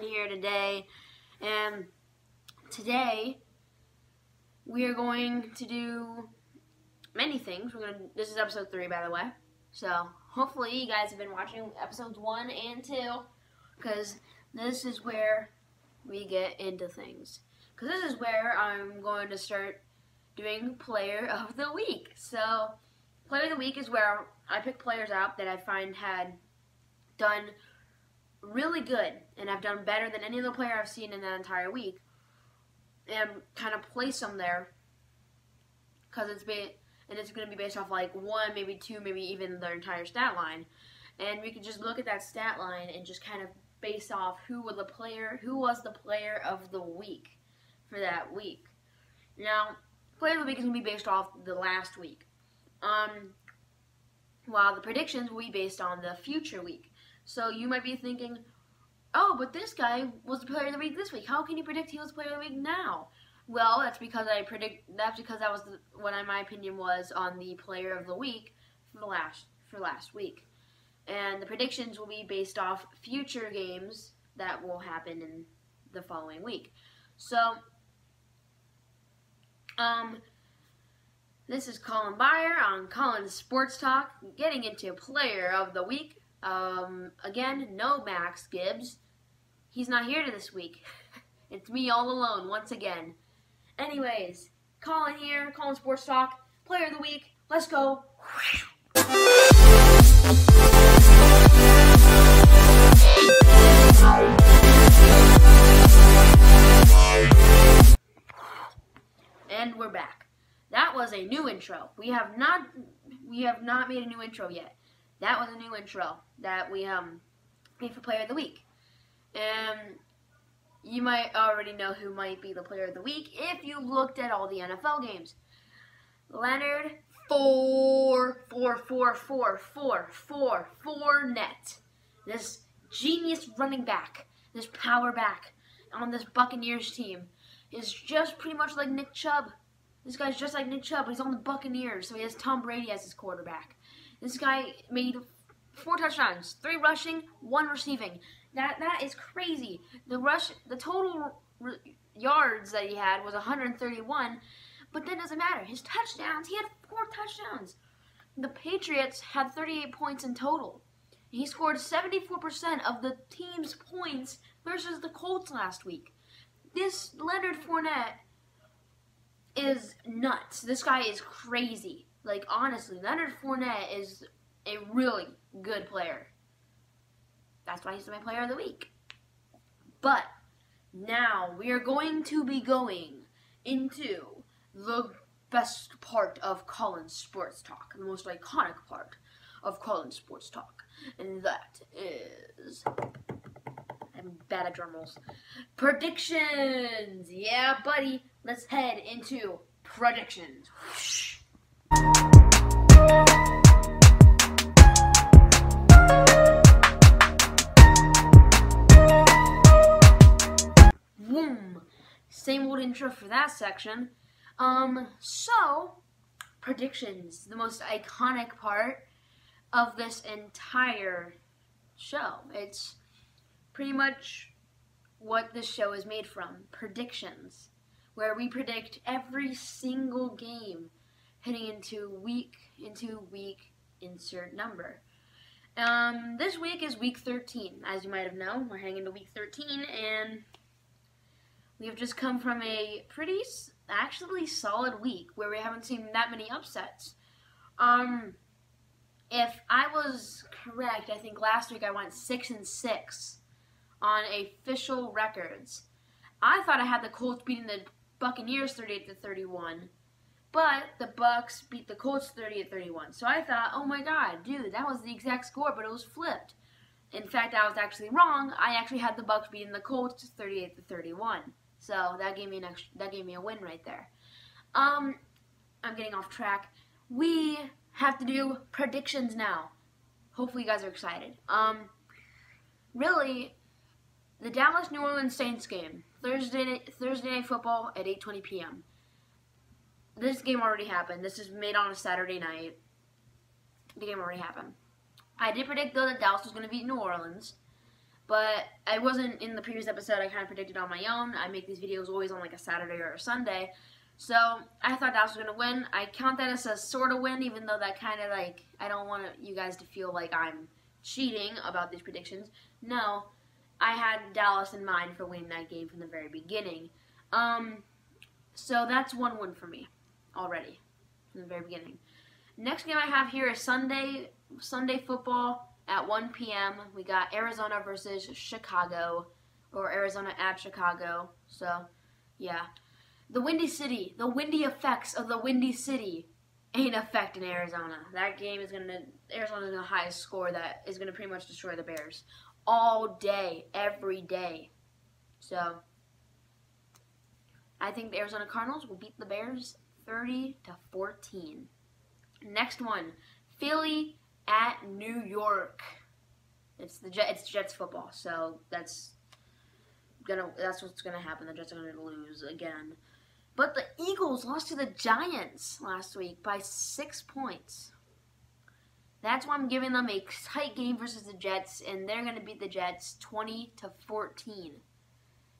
Here today, and today we are going to do many things. We're gonna. This is episode three, by the way. So hopefully you guys have been watching episodes one and two, because this is where we get into things. Because this is where I'm going to start doing Player of the Week. So Player of the Week is where I pick players out that I find had done really good and have done better than any other player I've seen in that entire week, and kind of place them there because it's been and it's going to be based off like one, maybe two, maybe even their entire stat line, and we can just look at that stat line and just kind of base off who was the player, who was the player of the week for that week. Now, player of the week is going to be based off the last week, um, while the predictions will be based on the future week. So you might be thinking, oh, but this guy was the player of the week this week. How can you predict he was player of the week now? Well, that's because I predict. That's because that was the, what I, my opinion was on the player of the week for the last for last week, and the predictions will be based off future games that will happen in the following week. So, um, this is Colin Baier on Colin's Sports Talk, getting into player of the week. Um, again, no Max Gibbs. He's not here this week. it's me all alone once again. Anyways, Colin here, Colin Sports Talk, Player of the Week. Let's go. And we're back. That was a new intro. We have not we have not made a new intro yet. That was a new intro that we um made for Player of the Week. And you might already know who might be the Player of the Week if you looked at all the NFL games. Leonard four four four four four four four net. This genius running back, this power back on this Buccaneers team is just pretty much like Nick Chubb. This guy's just like Nick Chubb, but he's on the Buccaneers, so he has Tom Brady as his quarterback. This guy made four touchdowns, three rushing, one receiving. That that is crazy. The rush, the total yards that he had was 131, but that doesn't matter. His touchdowns, he had four touchdowns. The Patriots had 38 points in total. He scored 74% of the team's points versus the Colts last week. This Leonard Fournette is nuts. This guy is crazy. Like honestly, Leonard Fournette is a really good player. That's why he's my player of the week. But now we are going to be going into the best part of Colin's Sports Talk, the most iconic part of Colin's Sports Talk, and that is I'm bad at drum rolls. Predictions! Yeah, buddy. Let's head into predictions. Boom! Same old intro for that section. Um, so, predictions, the most iconic part of this entire show. It's pretty much what this show is made from predictions, where we predict every single game heading into week into week insert number. Um, this week is week 13. As you might have known, we're heading into week 13, and we have just come from a pretty, actually solid week where we haven't seen that many upsets. Um, if I was correct, I think last week I went six and six on official records. I thought I had the Colts beating the Buccaneers 38 to 31, but the Bucks beat the Colts 30 to 31. So I thought, oh my God, dude, that was the exact score, but it was flipped. In fact, I was actually wrong. I actually had the Bucks beating the Colts 38 to 31. So that gave me an extra, that gave me a win right there. Um, I'm getting off track. We have to do predictions now. Hopefully, you guys are excited. Um, really, the Dallas New Orleans Saints game Thursday Thursday night football at 8:20 p.m. This game already happened. This is made on a Saturday night. The game already happened. I did predict though that Dallas was going to beat New Orleans. But I wasn't in the previous episode. I kind of predicted on my own. I make these videos always on like a Saturday or a Sunday. So I thought Dallas was gonna win. I count that as a sort of win, even though that kind of like I don't want you guys to feel like I'm cheating about these predictions. No, I had Dallas in mind for winning that game from the very beginning. Um, so that's one win for me already from the very beginning. Next game I have here is Sunday Sunday football at 1 p.m. We got Arizona versus Chicago, or Arizona at Chicago. So, yeah. The Windy City, the windy effects of the Windy City ain't affecting Arizona. That game is gonna Arizona's gonna highest score that is gonna pretty much destroy the Bears all day, every day. So I think the Arizona Cardinals will beat the Bears 30 to 14. Next one, Philly at New York. It's the Jet, it's Jets football, so that's gonna that's what's gonna happen. The Jets are gonna lose again. But the Eagles lost to the Giants last week by six points. That's why I'm giving them a tight game versus the Jets, and they're to beat the Jets 20 to 14.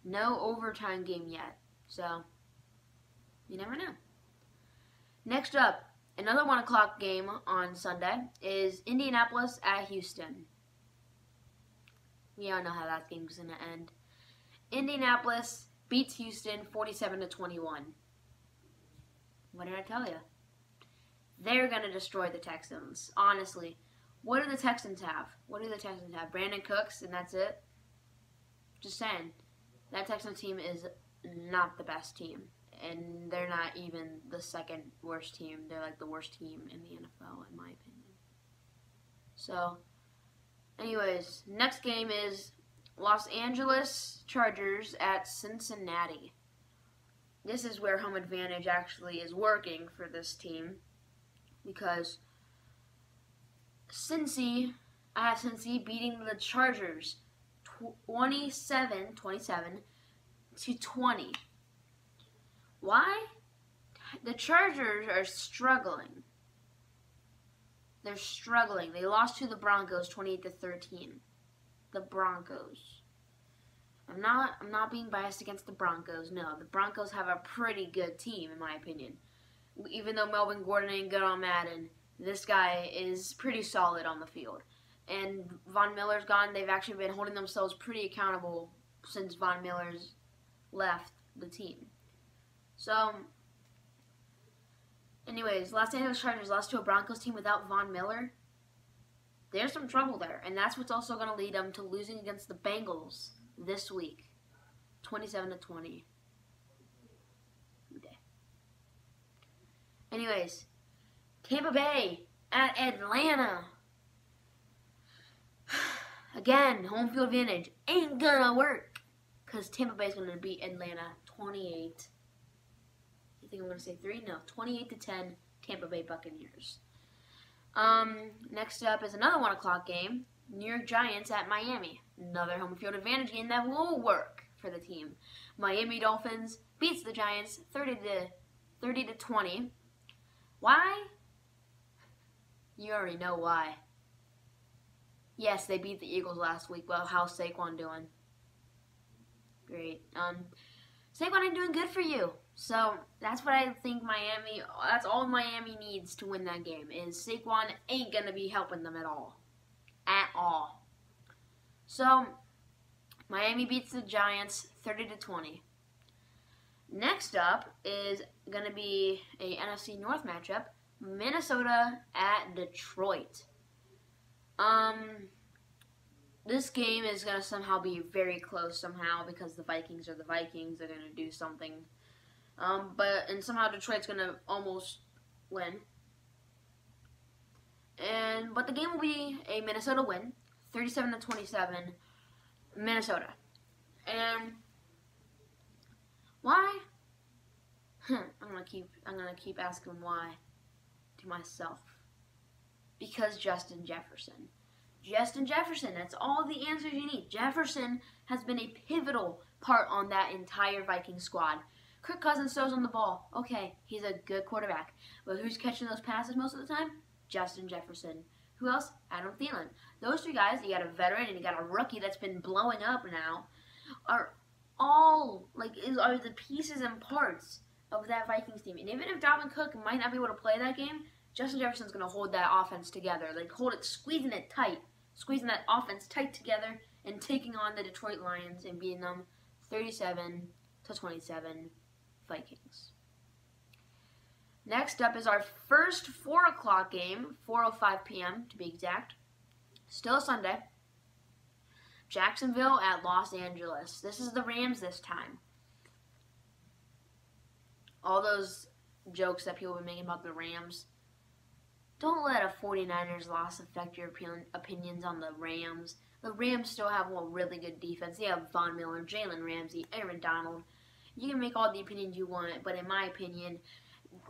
No overtime game yet, so you never know. Next up, another one o'clock game on Sunday is Indianapolis at Houston. We all know how that game's going to end. Indianapolis beats Houston 47 to 21. What did I tell you? They're going to destroy the Texans. Honestly, what do the Texans have? What do the Texans have? Brandin Cooks, and that's it? Just saying. That Texans team is not the best team. And they're not even the second worst team. They're like the worst team in the NFL, in my opinion. So, anyways, next game is Los Angeles Chargers at Cincinnati. This is where home advantage actually is working for this team because Cincy, I have Cincy beating the Chargers 27, 27 to 20. Why? The Chargers are struggling. They're struggling. They lost to the Broncos 28 to 13 the Broncos. I'm not I'm not being biased against the Broncos. No, the Broncos have a pretty good team in my opinion. Even though Melvin Gordon ain't good on Madden, this guy is pretty solid on the field. And Von Miller's gone. They've actually been holding themselves pretty accountable since Von Miller's left the team. So, anyways, Los Angeles Chargers lost to a Broncos team without Von Miller there's some trouble there. And that's what's also going to lead them to losing against the Bengals this week 27 to 20. Okay. Anyways, Tampa Bay at Atlanta. Again, home field advantage ain't gonna work because Tampa Bay's gonna beat Atlanta 28. You think I'm gonna say three? No, 28 to 10. Tampa Bay Buccaneers. Um, next up is another one o'clock game. New York Giants at Miami. Another home field advantage game that will work for the team. Miami Dolphins beats the Giants 30 to 30 to 20. Why? You already know why. Yes, they beat the Eagles last week. Well, how's Saquon doing? Great. Um, Saquon, I'm doing good for you. So that's what I think Miami. That's all Miami needs to win that game. Is Saquon ain't gonna be helping them at all, at all. So Miami beats the Giants thirty to twenty. Next up is gonna be a NFC North matchup: Minnesota at Detroit. Um, this game is gonna somehow be very close somehow because the Vikings are the Vikings. They're gonna do something um, but and somehow Detroit's gonna almost win. And but the game will be a Minnesota win, 37 to 27, Minnesota. And why? I'm gonna keep I'm gonna keep asking why to myself. Because Justin Jefferson. Justin Jefferson, that's all the answers you need. Jefferson has been a pivotal part on that entire Viking squad. Kirk Cousins throws on the ball. Okay, he's a good quarterback. But who's catching those passes most of the time? Justin Jefferson. Who else? Adam Thielen. Those three guys, you got a veteran and you got a rookie that's been blowing up now, are all like is are the pieces and parts of that Vikings team. And even if Dalvin Cook might not be able to play that game, Justin Jefferson's going to hold that offense together, like hold it, squeezing it tight, squeezing that offense tight together, and taking on the Detroit Lions and beating them 37 to 27 Vikings. Next up is our first 4 o'clock game, 4.05 p.m. to be exact. Still Sunday. Jacksonville at Los Angeles. This is the Rams this time. All those jokes that people have been making about the Rams. Don't let a 49ers loss affect your opinions on the Rams. The Rams still have a really good defense. They have Von Miller, Jalen Ramsey, Aaron Donald. You can make all the opinions you want, but in my opinion,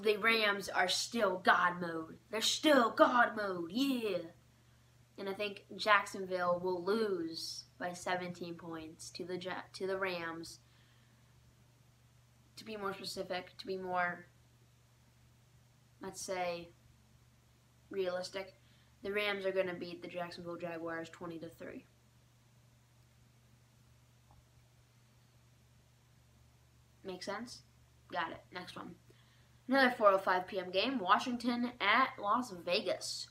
the Rams are still God mode. They're still God mode, yeah. And I think Jacksonville will lose by 17 points to the to the Rams. To be more specific, to be more, let's say, realistic, the Rams are going to beat the Jacksonville Jaguars 20 to 3. Make sense? Got it. Next one. Another 4:05 p.m. game. Washington at Las Vegas.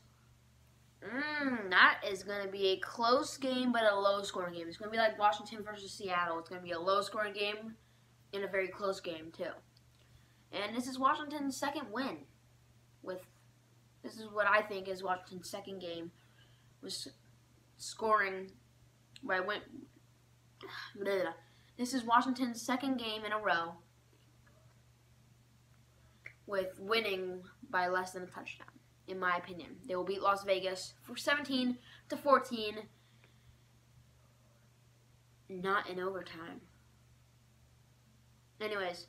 Mm, that is going to be a close game, but a low-scoring game. It's going to be like Washington versus Seattle. It's going to be a low-scoring game and a very close game too. And this is Washington's second win. With this is what I think is Washington's second game was scoring. I went. This is Washington's second game in a row with winning by less than a touchdown, in my opinion. They will beat Las Vegas for 17 to 14, not in overtime. Anyways,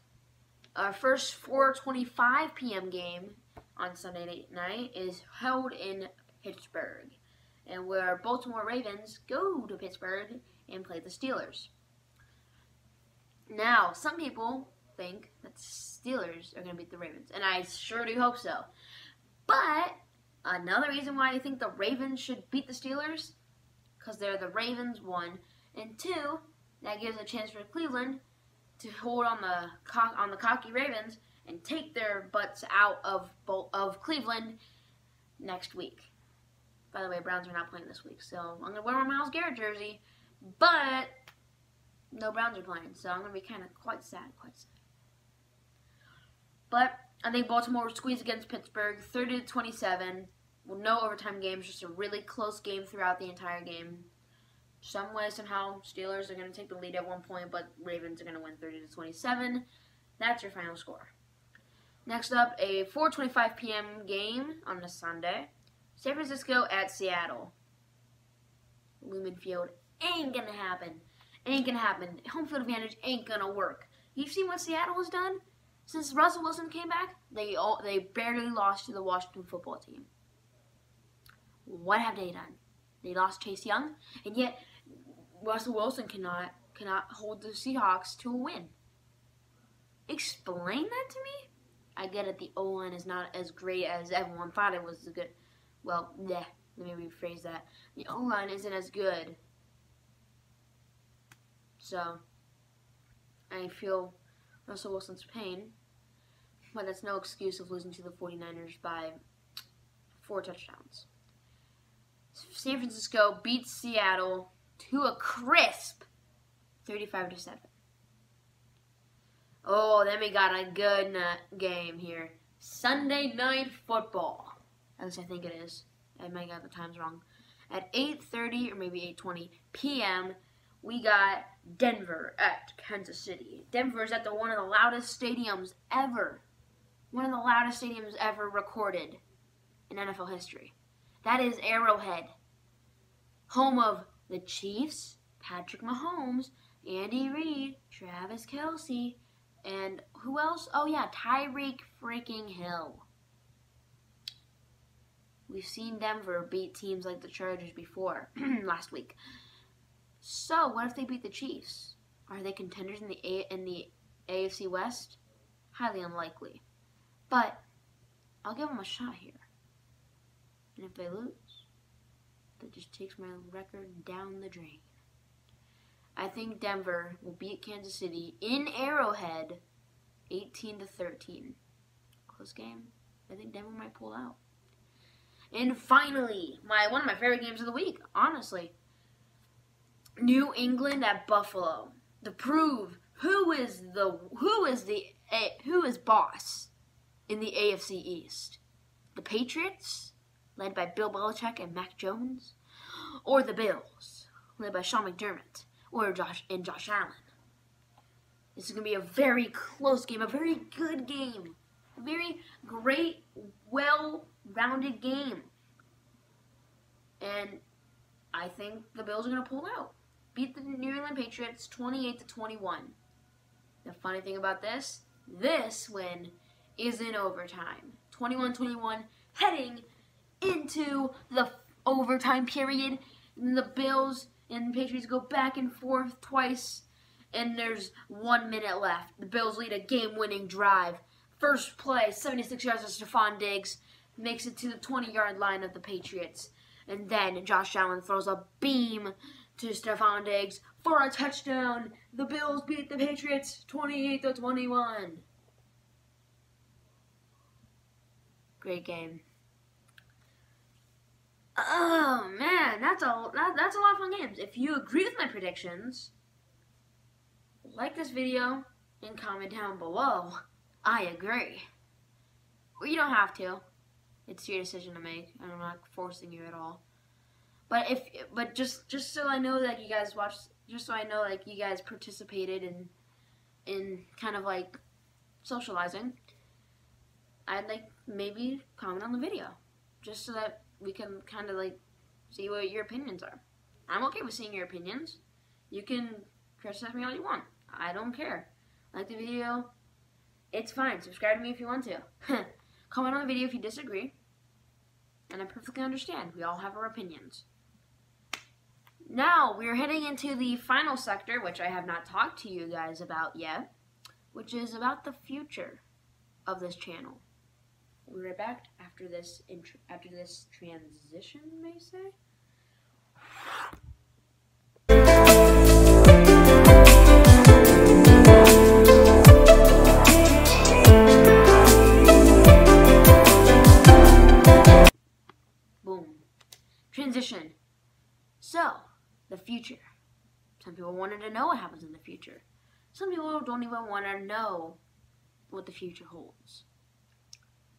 our first 4:25 p.m. game on Sunday night is held in Pittsburgh, and where Baltimore Ravens go to Pittsburgh and play the Steelers. Now, some people think that Steelers are going to beat the Ravens, and I sure do hope so. But another reason why I think the Ravens should beat the Steelers, because they're the Ravens, one, and two, that gives a chance for Cleveland to hold on the on the cocky Ravens and take their butts out of of Cleveland next week. By the way, Browns are not playing this week, so I'm gonna wear my Myles Garrett jersey, but no Browns are playing, so I'm gonna be kind of quite sad, quite sad. But I think Baltimore squeezed against Pittsburgh, 30 to 27. Well, no overtime games, just a really close game throughout the entire game. Some way, somehow, Steelers are going to take the lead at one point, but Ravens are going to win 30 to 27. That's your final score. Next up, a 4:25 p.m. game on a Sunday. San Francisco at Seattle. Lumen Field ain't gonna happen. Ain't gonna happen. Home field advantage ain't gonna work. You've seen what Seattle has done? Since Russell Wilson came back, they all, they barely lost to the Washington football team. What have they done? They lost Chase Young, and yet Russell Wilson cannot cannot hold the Seahawks to a win. Explain that to me. I get it. The O line is not as great as everyone thought it was. Good. Well, yeah. Let me rephrase that. The O line isn't as good. So I feel Russell Wilson's pain but that's no excuse of losing to the 49ers by four touchdowns. San Francisco beats Seattle to a crisp 35 to 7. Oh, then we got a good game here. Sunday night football. At least I think it is. I might get the times wrong. At 8:30 or maybe 8:20 p.m., we got Denver at Kansas City. Denver is at the one of the loudest stadiums ever one of the loudest stadiums ever recorded in NFL history. That is Arrowhead, home of the Chiefs, Patrick Mahomes, Andy Reid, Travis Kelce, and who else? Oh, yeah, Tyreek freaking Hill. We've seen Denver beat teams like the Chargers before last week. So, what if they beat the Chiefs? Are they contenders in the A- in the AFC West? Highly unlikely. But I'll give them a shot here. And if they lose, that just takes my record down the drain. I think Denver will beat Kansas City in Arrowhead 18 to 13. Close game. I think Denver might pull out. And finally, my one of my favorite games of the week, honestly. New England at Buffalo to prove who is the who is the eh, who is boss in the AFC East. The Patriots, led by Bill Belichick and Mac Jones, or the Bills, led by Sean McDermott or Josh and Josh Allen. This is going to be a very close game, a very good game, a very great, well-rounded game. And I think the Bills are going to pull out. Beat the New England Patriots 28 to 21. The funny thing about this, this win is in overtime. 21-21 heading into the overtime period. And the Bills and the Patriots go back and forth twice, and there's one minute left. The Bills lead a game-winning drive. First play, 76 yards of Stefon Diggs, makes it to the 20-yard line of the Patriots. And then Josh Allen throws a beam to Stefon Diggs for a touchdown. The Bills beat the Patriots 28 to 21. Great game. Oh man, that's a that, that's a lot of fun games. If you agree with my predictions, like this video and comment down below. I agree. Well, you don't have to. It's your decision to make. I'm not forcing you at all. But if but just just so I know that you guys watched, just so I know like you guys participated in in kind of like socializing, I'd like maybe comment on the video just so that we can kind of like see what your opinions are. I'm okay with seeing your opinions. You can criticize me all you want. I don't care. Like the video, it's fine. Subscribe to me if you want to. comment on the video if you disagree. And I perfectly understand. We all have our opinions. Now, we're heading into the final sector, which I have not talked to you guys about yet, which is about the future of this channel. Right back after this after this transition, may say. Boom. Transition. So, the future. Some people wanted to know what happens in the future. Some people don't even want to know what the future holds.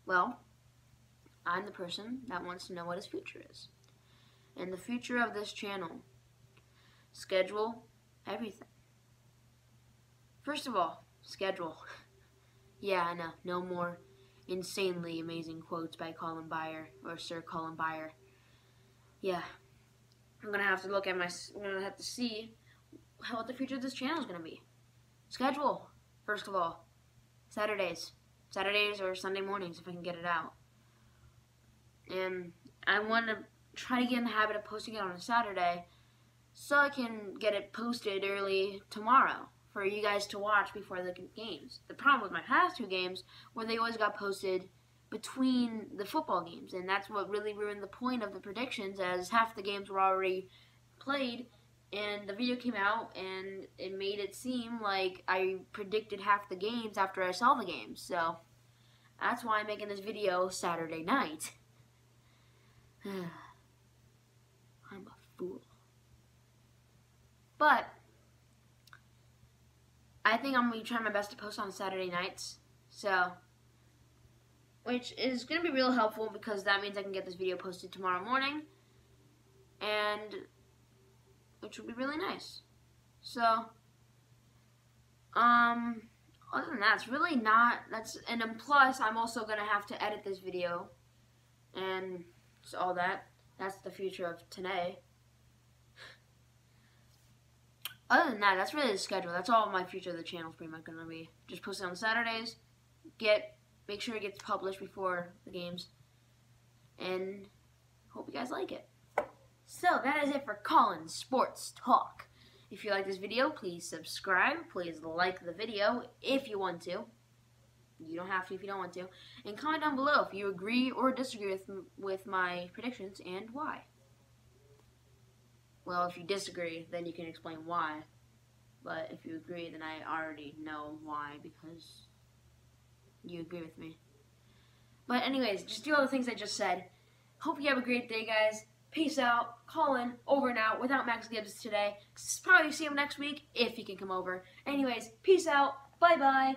Well, I'm the person that wants to know what his future is. And the future of this channel, schedule everything. First of all, schedule. yeah, I know, no more insanely amazing quotes by Colin Baier or Sir Colin Baier. Yeah, I'm gonna have to look at my. I'm gonna have to see how what the future of this channel is gonna be. Schedule first of all. Saturdays, Saturdays or Sunday mornings if I can get it out. And I want to try to get in the habit of posting it on a Saturday so I can get it posted early tomorrow for you guys to watch before the games. The problem with my past two games were they always got posted between the football games, and that's what really ruined the point of the predictions, as half the games were already played, and the video came out, and it made it seem like I predicted half the games after I saw the games, so that's why I'm making this video Saturday night. I'm a fool. But, I think I'm going to try my best to post on Saturday nights, so which is going to be real helpful because that means I can get this video posted tomorrow morning, and which would be really nice. So, um, other than that, it's really not, that's, and plus, I'm also going to have to edit this video, and all that, that's the future of today. Other than that, that's really the schedule. That's all my future of the channel is pretty much going to be. Just post it on Saturdays, get Make sure it gets published before the games. And hope you guys like it. So that is it for Collins Sports Talk. If you like this video, please subscribe. Please like the video if you want to. You don't have to if you don't want to. And comment down below if you agree or disagree with, with my predictions and why. Well, if you disagree, then you can explain why. But if you agree, then I already know why because you agree with me. But anyways, just do all the things I just said. Hope you have a great day, guys. Peace out. Colin, over and out without Max Gibbs today. Probably see him next week if he can come over. Anyways, peace out. Bye bye.